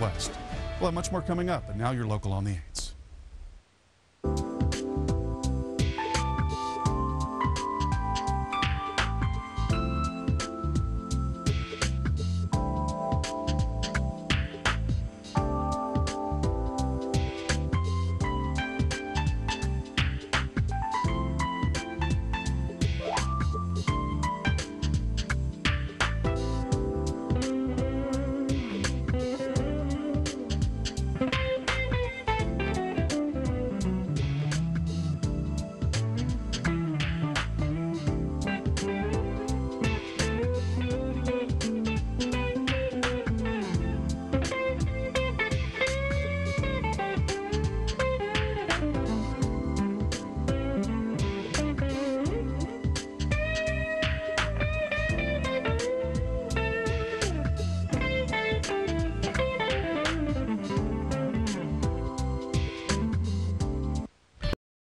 Northwest. We'll have much more coming up, and now you're local on the 8s.